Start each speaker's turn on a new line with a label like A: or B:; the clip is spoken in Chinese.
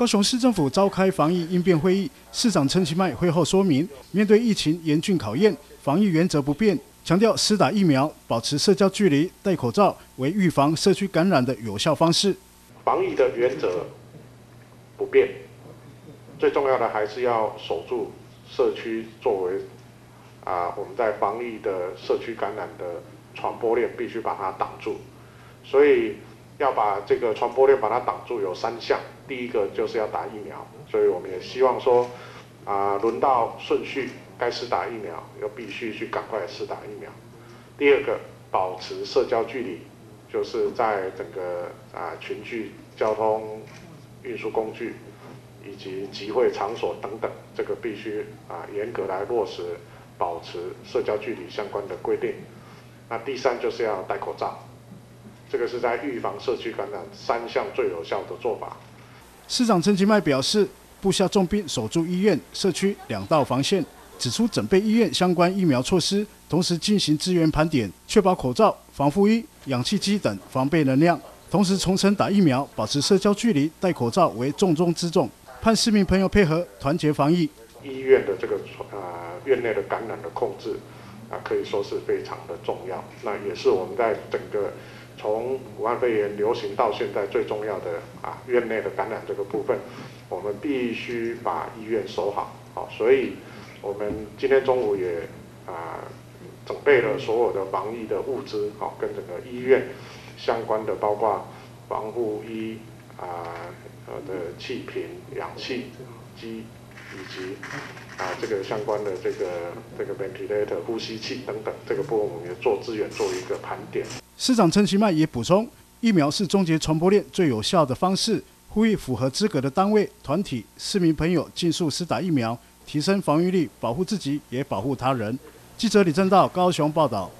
A: 高雄市政府召开防疫应变会议，市长陈其迈会后说明，面对疫情严峻考验，防疫原则不变，强调施打疫苗、保持社交距离、戴口罩为预防社区感染的有效方式。
B: 防疫的原则不变，最重要的还是要守住社区作为啊我们在防疫的社区感染的传播链，必须把它挡住。所以要把这个传播链把它挡住，有三项。第一个就是要打疫苗，所以我们也希望说啊轮到顺序该施打疫苗，要必须去赶快施打疫苗。第二个，保持社交距离。就是在整个啊群聚交通运输工具以及集会场所等等，这个必须啊严格来落实保持社交距离相关的规定。那第三就是要戴口罩，这个是在预防社区感染三项最有效的做法。
A: 市长陈其迈表示，部下重兵守住医院、社区两道防线。指出准备医院相关疫苗措施，同时进行资源盘点，确保口罩、防护衣、氧气机等防备能量。同时重申打疫苗、保持社交距离、戴口罩为重中之重，盼市民朋友配合团结防疫。
B: 医院的这个呃院内的感染的控制啊，可以说是非常的重要。那也是我们在整个从武汉肺炎流行到现在最重要的啊院内的感染这个部分，我们必须把医院守好。好，所以。我们今天中午也啊准备了所有的防疫的物资，好，跟整个医院相关的，包括防护衣啊呃的气瓶、氧气机，以及啊这个相关的这个这个 ventilator 呼吸器等等，这个部分我们也做资源做一个盘点。
A: 市长陈其迈也补充，疫苗是终结传播链最有效的方式，呼吁符合资格的单位、团体、市民朋友尽速施打疫苗。提升防御力，保护自己也保护他人。记者李正道高雄报道。